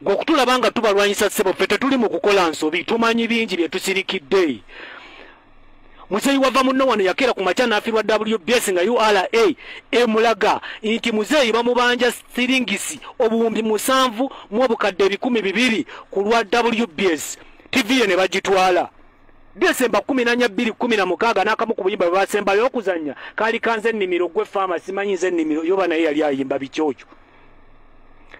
gwe okutulaba nga tubalwanyisa ssebo ffe tetuli mu kukola nsobi. Tumanyi bingi bye tusirikidde. Muzeeyi wava munno wano yakeera ku makya n'afiirwa wbs nga ura emulaga nti muzeeyi bamubanja siringisi obuwumbi musanvu mu obukadde ebikumi bibiri ku lwa wbs tv ye ne bagitwala. Desemba 1216 n'akamu ku buyimba bwe basembayo okuzannya kaali kanze ennimiro gwe faama simanyi nze ennimiro yoba naye yali ayimba bikyokyo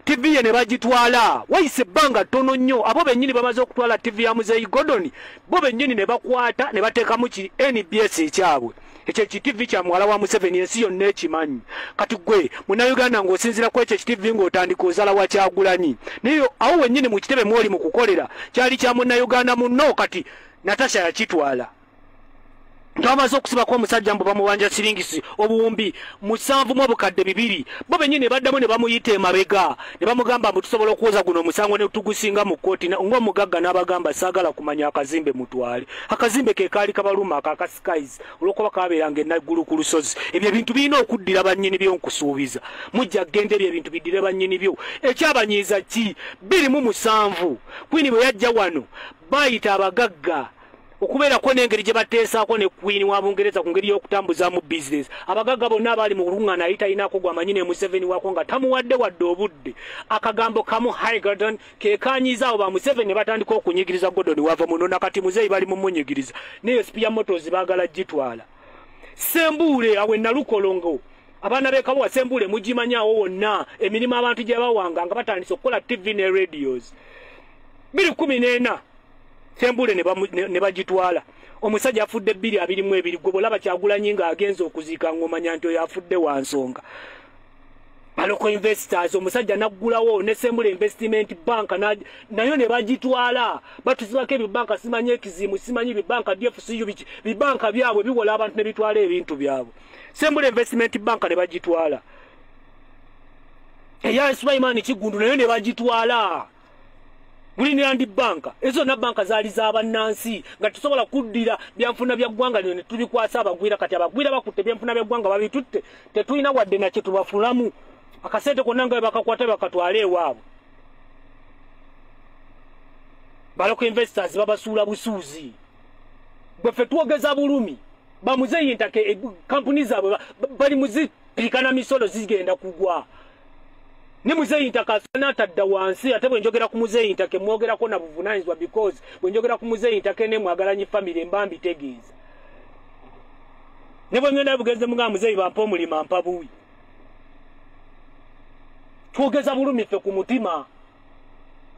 tv ye ne bagitwala. Wayise ebbanga ttono nnyo. Abo bennyini bamaze okutwala tv ya muzeeyi godoni bo bennyini ne bakwata ne bateekamu ki nbs ekyabwe. Ekyo ekitv kya muwala wa museveni ensi yonna ekimanyi. Kati gwe munauganda ng'osinzira ku ekyo ekitv ng'otandika ozala wakyagulanyi naye awo wennyini mu kitebe mwoli mu kukolera kyali kya munauganda munno. Kati natasha yakitwala twamaze okusibako omusajja mbu bamubanja siringisi obuwumbi musanvu mu obukadde bibiri. Bo benyini ne baddamu ne bamuyita emabega. Ne bamugamba mbu tusobola okuwoza guno omusango ne tugusinga mu kkooti ng'omugagga n'abagamba saagala kumanya akazimbe mutwale. Akazimbe ke kaali kabaluma ako akaskies olwokuba kabeeranga enaggulu ku lusozi. Ebyo ebintu birina okuddira bannyini byo nkusuubiza. Mujja genda ebyo ebintu biddire bannyini byo. Ekyabanyiiza ki? Biri mu musanvu. Kwini bwe yajja wano baayita abagagga okubeerako n'engeri gye bateesaako ne kwini wa bungereza ku ngeri y'okutambuzaamu bizinesi abagagga bonna abaali mu luŋŋaana yali talinako gwamanyi ne museveni wako nga tamuwadde wadde obudde. Akagambo kamu highgarden kekanyiza abo ba museveni ne batandika okunyigiriza godoni wava muno nakati muzeeyi bali mumunyigiriza naye sipiya motos baagala gitwala. Sembuule awe nalukolongo. Abaana b'ekabuwa sembuule mugimanyawo wonna emirimu abantu gye bawanga nga batandise okukola tv ne radios. Biri kumi n'ena sembule ne bagitwala. Omusajja afudde bbiri abiri mu ebiri gwe bolaba kyagulanyi ng'agenza okuziika ng'omanya nti oyo afudde wa nsonga. Baloko investors omusajja naggulawo ne sembule investment bank nayo ne bagitwala. Batusibako ebibanka simanyi ekizimu simanyi bibanka dfcu bibanka byabwe biwola abantu ne bitwala ebintu byabwe. Sembule investment bank ne bagitwala. Eya sulaimaani kigundu nayo ne bagitwala Greenland Bank. Ezo na banka zaali z'abannansi nga tusobola kuddira byanfuna bya ggwanga lino ne tubikwasa abagwira kati abagwira bakutte byanfuna bya ggwanga babitutte. Tetulina wadde nakye tubafulamu. Akasente konna nga bakakwata bakatwale ewaabwe. Baloko investors babasuula busuuzi. Bweffe twogeza bulumi bamuzeyintake kampuni zaabwe bali muzipikana misolo zigenda kugwa ne muzeyintaka natadda wansi ate bwenjogera ku muzeyintake mwogerako na buvunanyizibwa because bwenjogera ku muzeyintake ne mwagalanyi famire mba mbitegeeza ne bwengenda bugenze mugaa muzeyi bampa omulima mpa buwi. Twogeza bulumi ffe ku mutima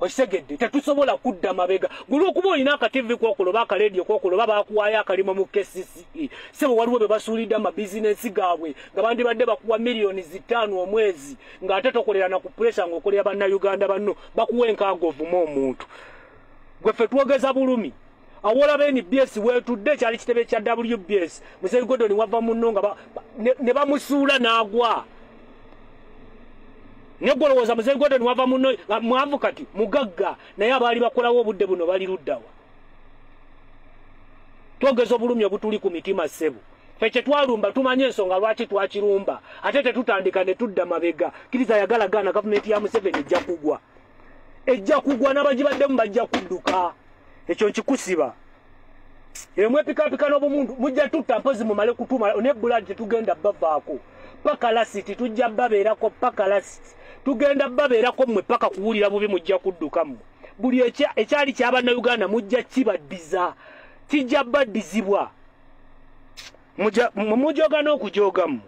okitegedde tetusobola kudda mabega. Gulwokuba olina akativi kwokuloba akaledio kwokuloba bakuwayo akalimo mu kcce sebo waliwo be basuulidde amabizinesi gaabwe nga bandibadde bakuwa miliyoni zitaano omwezi ng'ate tokolera na ku puresha ng'okolera bannayuganda banno bakuwa enkaaga ovuma omuntu. Gweffe twogeza bulumi. Awolaba nbs weetudde ekyali kitebe kya wbs muzeyi godoni wava munno nga ne bamusuula n'agwa negolowooza muzeyi godoni wava muno mwavu kati mugagga naye abaali bakolawo obudde buno bali luddawa twogeza obulumi obutuli ku mitima ssebo. Fe kyetwalumba tumanye ensonga lwaki twakirumba? Ate tetutandika ne tudda mabega. Kiriza yagalagaana gavumenti ya museveni ejja kugwa. Ejja kugwa n'abagibaddemu bajja kudduka. Ekyo nkikusiba. Emwepikapika n'obumundu mujja tutta mpozi mumale kutuma nebbuladi tetugenda bavaako. Paka lasiti tujja babeerako paka lasiti tugenda babeerako mmwe paka kuwulira bubi mujja kudduka mmwe buli ekyali kyabannayuganda mujja kibaddiza kijja baddizibwa mujoga n'okujoga mmwe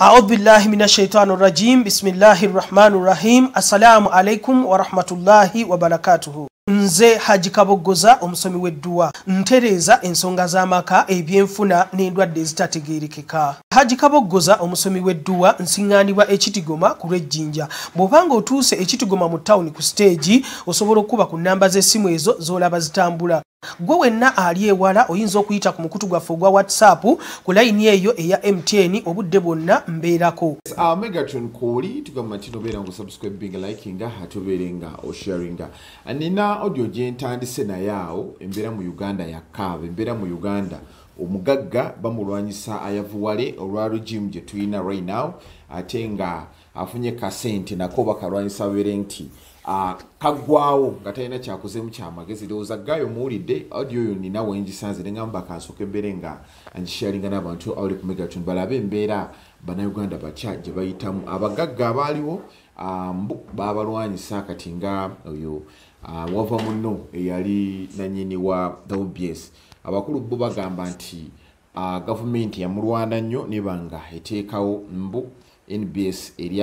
أعوذ بالله من الشيطان الرجيم بسم الله الرحمن الرحيم السلام عليكم ورحمة الله وبركاته nze haji kaboggoza omusomi w'edduwa. Ntereeza ensonga z'amaka ebyenfuna n'endwadde ezitategeerekeka. Haji kaboggoza omusomi w'edduwa nsiŋŋaanibwa ekitigoma ku lw'ejjinja. Bw'obanga otuuse ekitigoma mu tawuni ku siteegi osobola okuba ku nnamba z'essimu ezo z'olaba zitambula gwe wenna ali ewala oyinza okuyita ku mukutu gwaffe ogwa whatsapp ku layini eyo eya mtn obudde bwonna mbeerako. Uh, megatron kooli tugamba nti nobeera nga osubscribinga likinga ate obeere nga osharinga nina audio gye ntandise naye awo embeera mu uganda yakaaba embeera mu uganda. Omugagga bamulwanyisa ayavuwale olwa regime gye tulina right now ate nga afunye kasente nako bakalwanyisa babeere nti kaggwawo nga talina kyakozeemu kyamagezi. Lowooza gayo muwulidde audio yo nina wengisanze neŋamba kansooka embeere nga ngisharinga n'abantu awuli ku megatron balabe embeera bannayuganda batya gye bayitamu. Abagagga abaaliwo babalwanyisa kati nga oyo wava muno eyali nanyini wa wbs abakulu bo bagamba nti gavumenti yamulwana nnyo nebanga eteekawo mbu nbs eri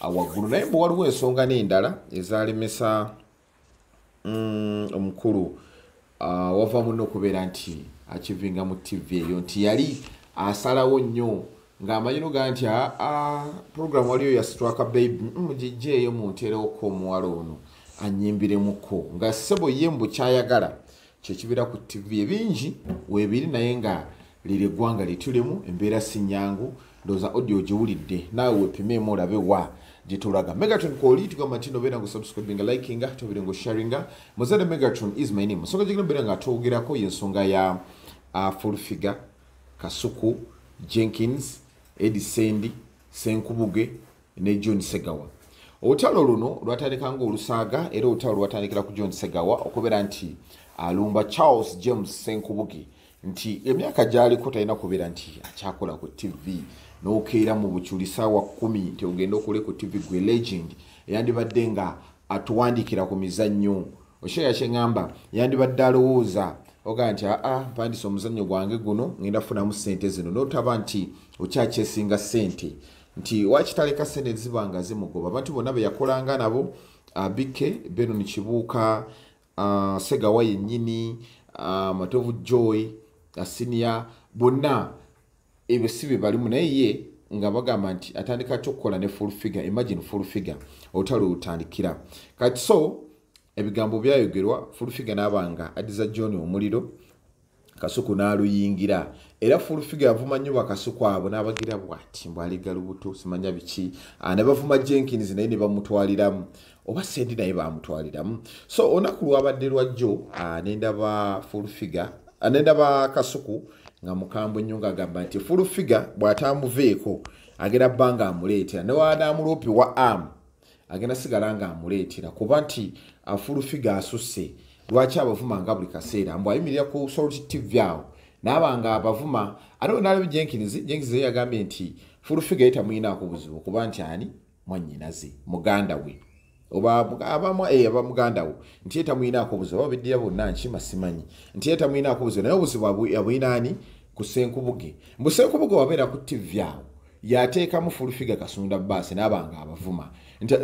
awo waggulu naye mbu waliwo ensonga n'endala ezalemesa mm, omukulu uh, wava muno okubeera nti akivinga mu tv eyo nti yali asalawo nnyo ng'amanyiro ga nti program waliyo yasitwaka baby mugijjeeyo munteerewoko omuwala ono anyimbiremuko nga ssebo ye mbu kyayagala kyekibeera ku tv ebingi weebiri naye nga liri eggwanga litulemu embeera si nyangu ndowooza audio giwulidde naawe wepimeemu olabe wa gyetulaga megatron koli tugamba nti nobeera nga subscribinga likinga tobeere nga osharinga muzadde megatron is my name. Ensonga gyegina beera nga twogerako yensonga ya uh, full figure kasuku jenkins edisendi senkubuge ne john segawa. Olutalo luno lwatandika nga olusaaga era olutalo lwatandikira ku john segawa okubeera nti alumba charles james senkubuge. Nti emyaka gyaliko talina kubeera nti akyakola ku tv nokeera mu bukyuli saawa kumi nti ogenda okole ku tv gwe legend. Yandibadde nga atuwandikira ku mizannyo. Osheya kyeŋŋamba yandibadde alowooza ogaa nti aa mpandisa omuzannyo gwange guno ngenda funamu sente zino. Notaba nti okyakyesinga sente nti wakitaleka sente ziba nga zimugoba? Abantu bonna beyakolanga nabo abike benon kibuuka segawa yennyini matovu joy asinia bonna ebyo si bye balimu naye ye nga bagamba nti atandika ty okukola ne full figure imagine full figure olutalo lutandikira kati so ebigambo byayogerwa full figure n'abanga adiza john omuliro kasuku n'aluyingira. Era full figure yavuma nnyo bakasuku abo n'abagira bwati mbwaliga lubuto simanya biki? Ne bavuma jenkins naye ne bamutwaliramu. Oba sendi naye bamutwaliramu. So olunaku lwabadde lwajjo nendaba full figure nendaba kasuku nga mukambwe nnyo ngaagamba nti full figure bw'atamuveeko agenda bba nga amuleetera newaanamulopi wa am agenda sigala nga amuleetera kuba nti full figure asusse lwaki abavuma nga buli kaseera? Mbw ayimirira ku solt tv awo naaba nga abavuma ate nalabi jenkins jenkins ye yagambye nti full figure ye tamuyinaako buzibu kuba nti ani? Mwannyinaze muganda we. Oba eh, muganda wo nti yetamuyinaako obuzibu oba beddira bonna nkima simanyi. Nti yetamuyinaako obuzibu naye obuzibu abuyinaani ku senkubuge mbu senkubuge wabeera ku tv awo yateekamu fulufiga kasunda baasi naabanga abavuma. Nti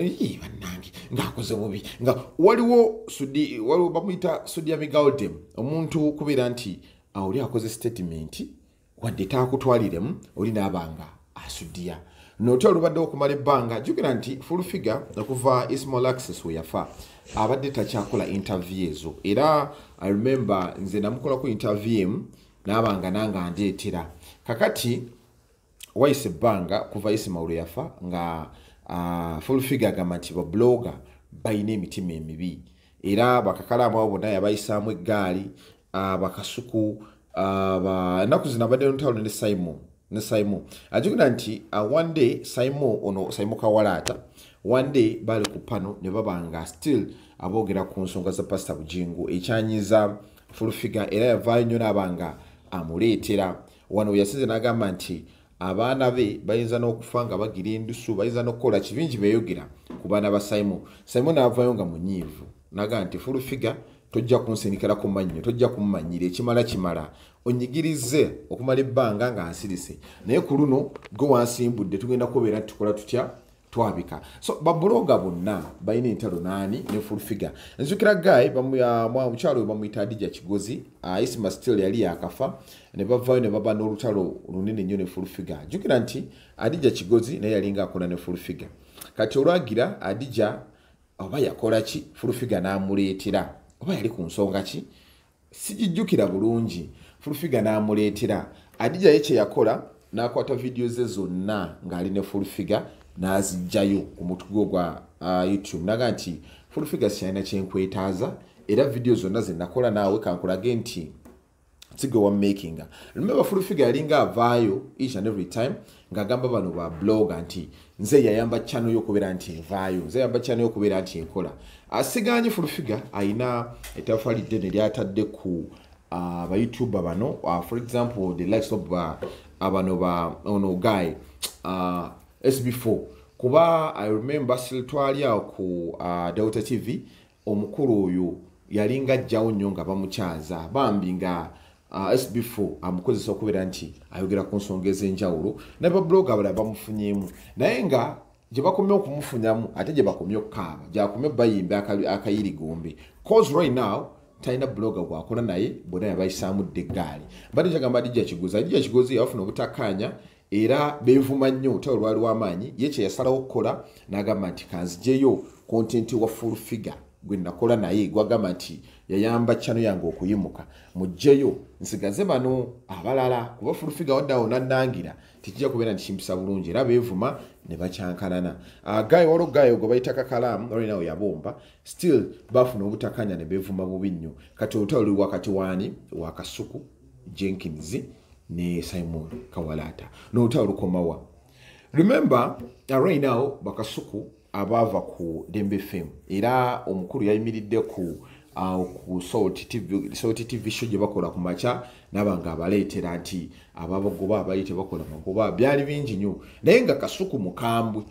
bannange ngaakoze bubi. Nga waliwo sudi waliwo bamuyita sudiami gaudem omuntu kubeera nti oli akoze statement wadde taakutwaliremu oli naabanga asudiya note olubadde okumala ebbanga jjukira nti fulfiga okuva ismal access we yafa abadde takyakola intervie ezo. Era i remember nze namukolako intervie emu naabanga nange andeetera kakati wayise ebbanga kuva isimal lwe yafa nga uh, fulfiga agamba nti babloga balina emitima emibi. Era bakakalaamu abo bonna yabayisaamu eggaali uh, bakasuku uh, ennaku zino abadde notalo ne simon ne simon. Ajugira nti one day simon ono simon kawalaata one day bali ku pano ne babanga still aboogera ku nsonga za pasita bujingu. Ekyanyiza fulfiga era yavaayo nnyo naabanga amuleetera. Wano yasinze n'agamba nti abaana be bayinza n'okufa nga bagira endusu bayinza n'okukola kibingi beeyogera ku baana ba simon. Simon naavayo nga munyiivu. Nagaa nti fulfiga tojja kunsinikirako mannyo tojja kummanyira ekimala kimala. Onyigirize okumala ebbanga nga nsirise. Naye ku luno gwe wansimbudde tugenda kubeera nti tukola tutya twabika. So babuloga bonna balina entalo nani ne fulfiga nzukira guy mukyalo we bamuyita adija kigozi uh, isima still yali yakafa ne bavayo ne baba n'olutalo lunene nnyo ne fulfiga jukira nti adija kigozi naye yalinga akola ne fulfiga kati olwagira adija oba yakola ki? Fulfiga n'amuleetera. Oba yali ku nsonga ki? Sigijjukira bulungi. Fulfiga n'amuleetera. Adija ye kye yakola n'akwata vidiyo ze zonna ng'ali ne fulfiga n'azijjayo ku mutugo gwa uh, youtube. Naga nti fulfiga siyalina kyenkwetaaza era vidiyo zonna zenakola naawe kankulage nti sigwe wa makinga. Remember full figure yalinga avaayo each and every time ng'agamba bano ba blogger nti nze yayamba channel y'okubeera nti evaayo nze yayamba channel y'okubeera nti enkola asiganye full figure ayina etafaali ddene lyatadde ku uh, bayoutuber bano uh, for example the likes of uh, abano ba ono guy uh, sb4 kuba i remember silitwali awo ku uh, delta tv omukulu oyo yalinga ajjawo nnyo nga bamukyaza. Bambi nga uh, sb4 amukozesa okubeera nti ayogera ku nsonga ez'enjawulo naye babloga abalala bamufunyemu naye nga gye bakomye okumufunyamu ate gye bakomye okukaaba gyakomye bayimba akayirigombe. Cause right now talina bloga gwakola naye bonna yabayisaamu dde eggaali. Mbadde kyagamba dijja kigozi dijja kigozi yabafuna obutakkaanya era beevuma nnyo te olwali w'amaanyi ye kye yasalawo okukola n'agamba nti kanzijeyo kontenti wa full figure. Gwe nakola naye gwagamba nti yayamba kyano yange okuyimuka. Mugjeyo nsigaze bano abalala kuba full figure waddawo nannangira tikijja kubeera nti kimpisa bulungi era beevuma ne bakyankalana. Uh, gayi waliwo gayi gwe bayita kakalaamu olinawo yabomba still bafuna obutakanya ne beevuma bubi nnyo. Kati olutalo luli wakati waani? Wakasuku jenkins ne simon kawalata. N'olutalo lukomawa remember uh, right now bakasuku abaava ku dembe fm era omukulu yayimiridde ku uh, ku salt tv, show gye bakola ku maca nabanga abaleetera nti ababagoba abaali tebakola magoba byali bingi nnyo. Naye nga kasuku mukambwe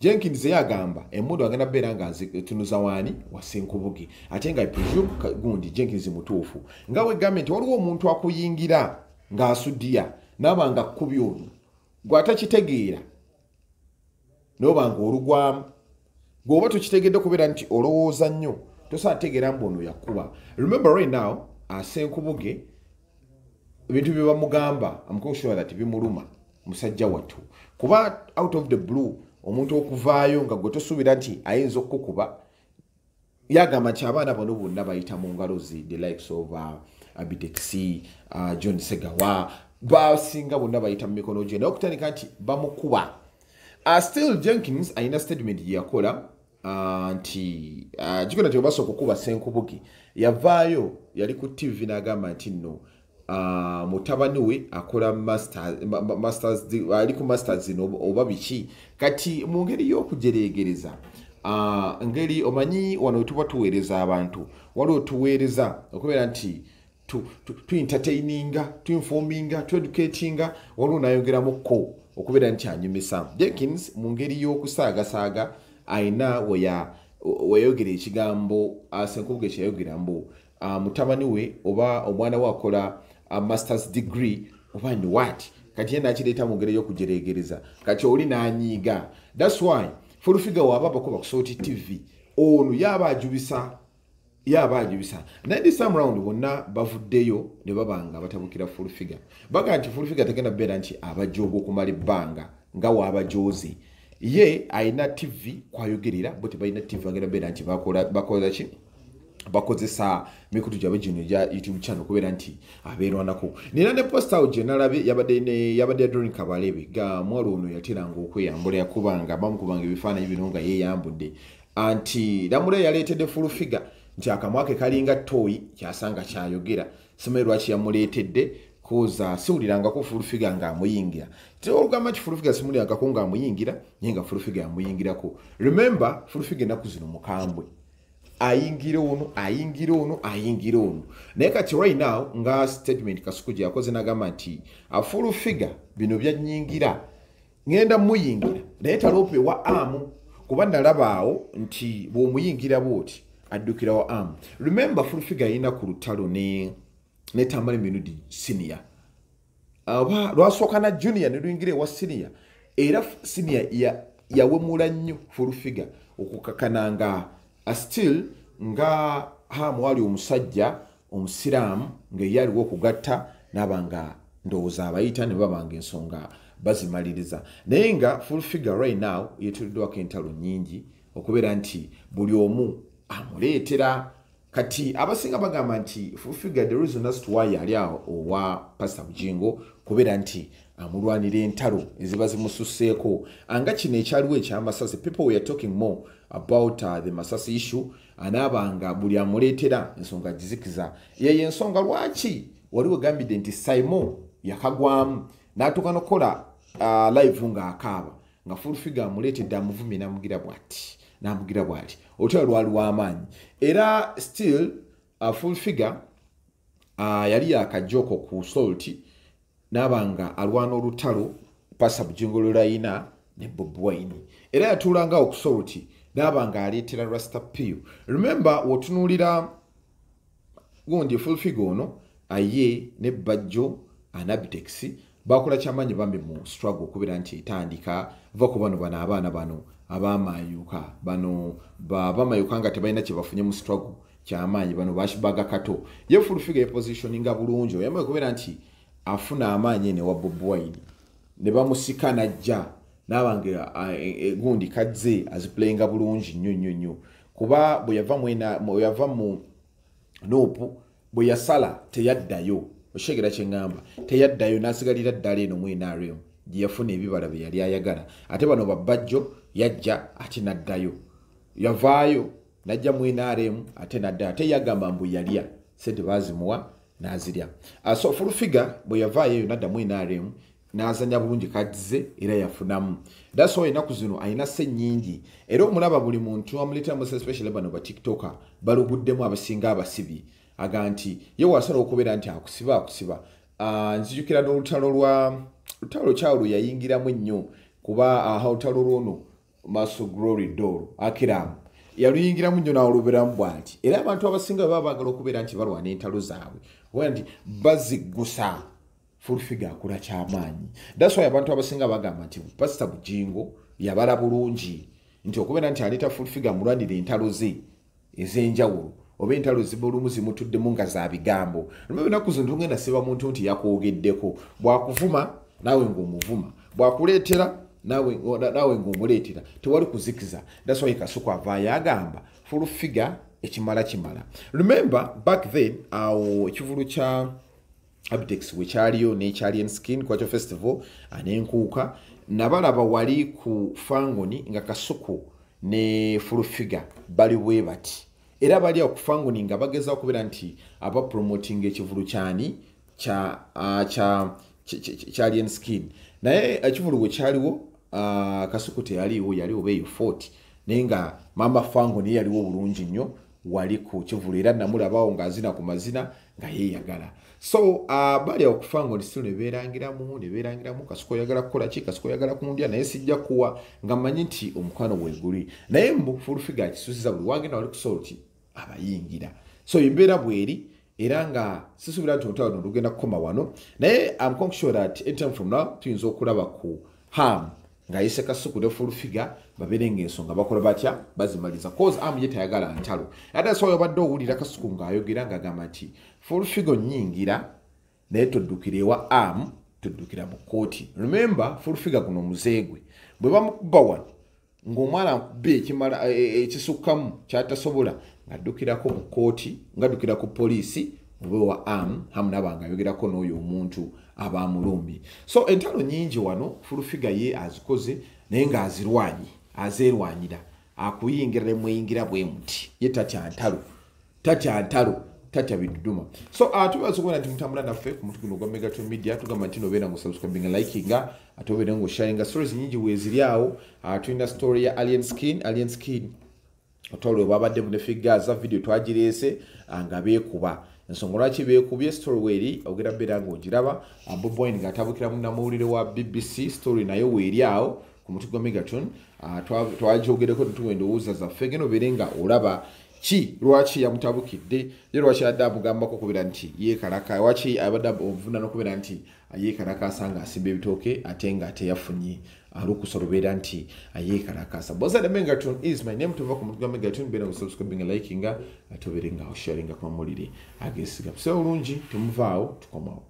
jenkins yagamba emundu agenda beera nga tunuza waani wasenkubuge ate nga presume gundi jenkins mutuufu. Nga wegambe nti waliwo omuntu akuyingira ng'asudiya nabanga kkubi ono. Gwatakitegeera nobanga olugwamu gweoba tokitegedde kubeera nti olowooza nnyo tosaa tegeera mbu ono yakuba. Remember right now asenkubuge ebintu bye bamugamba amukoshura that bimuluma musajja wattu. Kuba out of the blue omuntu okuvaayo nga gwe tosuubira nti ayinza okukuba yagamba nti abaana bano bonna bayita mu ngalo ze the likes of uh, abitexi uh, john segawa basinga bonna bayita mu mikono gye naye okutandika nti bamukuba. Uh, still jenkins alina statement gye yakola uh, nti uh, gikona nti obasooka okukuba senkubuki yavaayo yali ku tv n'agamba nti nno uh, mutabani we akola masters, ma, ma, masters, ali ku masters zino oba biki? Kati mu ngeri y'okujereegereza uh, ngeri omanyi wano wetuba tuweereza abantu. Waliwo tuweereza okubeera nti tuentertaininga tu, tu tuinforminga tueducatinga waliwo nayongeramuko okubeera nti anyumisa jenkins mu ngeri y'okusaagasaaga ayina weyayogera ekigambo senkubuga ekyayogera mbu uh, mutabani we oba omwana we akola uh, masters degree oba ni what? Kati ye nakireeta mu ngeri y'okujereegereza. Kati oli n'anyiiga. Thats why fulufiga waaba abakuba ku soti tv ono yaaba ajubisa yaaba ajubisa naye this time round bonna bavuddeyo ne baba nga batabukira fulufiga baga nti fulufiga tegenda beera nti abajooga okumala ebbanga nga waabajooze ye ayina tv kwayogerera bo tebalina tv agenda beera nti bakola ki? Bakozesa mikutu gyabwe gino egya youtube channel okubeera nti abeerwanako. Nina ne posta awo gye nalabye yabadde adronin kabalebe ga mwala ono yateranga okweyambula yakubanga bamukubanga ebifaananyi bino nga yeeyambudde anti lamula yaleetedde fulufiga nti akamwake kalinga toyi kyasanga kyayogera. Simanyi lwaki yamuleetedde? Koza siwulirangako fulufiga ngaamuyingira olugamba nti fulufiga simuliangako ngaamuyingira naye nga fulufiga yamuyingirako. Remember fulufiga ennaku zino mukambwe. Ayingira ono ayingira ono ayingira ono. Naye kati right now nga statement kasuku gye yakoze nagamba nti afulu figa bino byanyingira. Ŋenda muyingira. Naye talope wa amu. Kuba nalaba awo nti bw'omuyingira bwoti addukira wa amu remember fulu figa yalina ku lutalo ne ne tamale minudi senior. Oba lwasooka na junior ne luyingira ewa senior. Era senior yawemula nnyo fulu figa okukakana nga still nga hamu wali omusajja omusiraamu ngaeye aliwo okugatta naba nga ndowooza abayita ne baba nga ensonga bazimaliriza. Naye nga full figure right now yetuliddwako entalo nyingi okubeera nti buli omu amuleetera. Kati abasinga bagamba nti full figure the reason as to why yali awo owa pastor bujingo kubeera nti amulwanira entalo eziba zimususseeko. Anga kino ekyaliwo ekyamasasi people were talking more about uh, the masasi issue anaabanga buli amuleetera ensonga gizikiza yeyo ensonga lwaki? Wali wegambidde nti simon yakagwamu n'atuuka nokukola uh, live ng'akaaba nga fulfiga amuleetedde amuvumi n'amugira bwati n'amugira bwati. Olutalo lwali w'amaanyi era still uh, fulfiga uh, yali yakajoko ku salt n'aba nga alwana olutalo pasa bujingo lwelayina ne bob wine. Era yatuulangawo ku salt n'aba nga aleetera rasta piu remember wotunuulira gundi fulfiga ono aye ne bajjo anabitex bakola kyamaanyi bambi mu struggle okubeera nti etandika va ku bano bano abaana bano abamayuka. Bano bamayuka nga tebalina kyebafunye mu struggle. Kyamaanyi bano bashibaga kato. Ye fulfiga yepositioninga bulungi. Oyamaye okubeera nti afuna amaanyi ene wa bob wine. Ne bamusika najja nabange egundi kadze aziplayinga bulungi nnyo nnyo nnyo. Kuba bwe yava mu nopu bwe yasala teyaddayo. Oshegera kyeŋŋamba teyaddayo n'asigalira ddala eno mu nrm gye yafuna ebibala bye yali ayagala. Ate bano babajjo yajja ate n'addayo. Yavaayo n'ajja mu nrm ate n'addayo ate yagamba mbu yalya. Sente baazimuwa n'azirya. Uh, so fulufiga bwe yavaayo eyo n'adda mu nrm n'azanya bulungi kadize era yafunamu. Daso ennaku zino alina se nnyingi. Era omulaba buli muntu amuleeteramu especially bano batiktoka baluguddemu abasinga abasibi. Aga nti ye wasala okubeera nti akusiba akusiba. Uh, nzijukira n'olutalo lwa lutalo kyalo lwe yayingiramu ennyo kuba aha olutalo lwono maso glory dor akiramu. Yaluyingiramu nnyo nawoluberamu bwati era abantu abasinga baba bagala okubeera nti balwana entalo zaabwe. Nti baziggusa fulfiga akula kyamaanyi. Thats why abantu abasinga bagamba nti pasita bujingo yabala bulungi nti okubeera nti aleeta fulfiga mulwanire entalo ze ez'enjawulo oba entalo zibulumu zimutuddemu nga za bigambo. Noma enaku zino tugenda siba muntu nti yakwogeddeko bwakuvuma naawe ngaomuvuma bwakuleetera naawe ngaomuleetera tewali kuzikiza. Thats kasuku avaayo agamba fulfiga ekimala kimala. Remember back then awo ekivulu kya abitex wekyaliyo nekyalien skin kwakyo festival nenkuuka nabalaba wali ku fangoni nga kasuku ne fulfiga bali bwe bati. Era bali awo ku fangoni nga bagezaho okubeera nti abapromoting ekivulu kyani kyalien skin. Naye ekivulu bwe kyaliwo uh, kasuku teyaliwo yali oba eyo 40 naye nga mama fangoni yaliwo bulungi nnyo wali ku kivulu era namulabawo ngaazina ku mazina nga yeeyagala. So uh, bali awo kufa nga olisiro neberangiramu neberangiramu kasuka oyagala kukola ki? Kasuka oyagala kundya naye sijja kuwa nga mmanyi nti omukwano weguli naye mbu fulufiga akisusiza buli wagenda wali kusolti abayingira. So embeera bweri era nga sisuubira nti olutalo no lugenda kukoma wano. Naye am sure that anytime from now tuyinza okulaba ku ham ng'ayise kasuku ne fulufiga babeere ngaensonga bakola batya? Bazimaliza. Cause am ye tayagala ntalo. Ate asobola obadde owulira kasuku ng'ayogera ng'agamba nti fulufiga onyingira naye toddukira ewa am toddukira mu kooti remember fulufiga guno omuzeegwe. Bwe bamukuba wano ng'omwana nkubba ekimala ekisukkamu kyatasobola ng'addukirako mu kooti ng'addukira ku poliisi oba ewa am hamu naba ng'ayogerako n'oyo omuntu abamulumbi so entalo nyingi wano fulufiga ye azikoze naye ng'azirwanyi azeerwanyira akuyingira nemweyingira bwe muti. Ye tatya ntalo tatya ntalo tatya biduduma so uh, tubaza okubona nti mutambula naffe ku mutu guno gwa megaton media tugamba nti nobeera nga osubscribinga likinga ate obeera nga osharinga stories nyingi weeziri awo. Uh, tulina story ya alien skin alien skin otwalwe babadde munefigaza video twagireese nga beekuba ensonga lwaki beekubye story weeri ogera beera ngaogiraba boboin ngaatabukira munamawulire wa bbc story naye weeri awo ku mutu gwa megaton twagyogereko netuwa endowooza zaffe gena obeere nga olaba ki lwaki yamutabukidde? Ye lwaki adde amugambako okubeera nti yekalaka waki abadde omuvunaana okubeera nti yekalakasa nga asimba ebitooke ate nga teyafunye olukusa lubeera nti yekalakasa bozade megaton is my name. Tuva ku mutu gwa megaton beera nga subscribinga likinga ate obeere nga osharinga ku mamulire. Agesiga tusewo bulungi temuvaawo tukomawo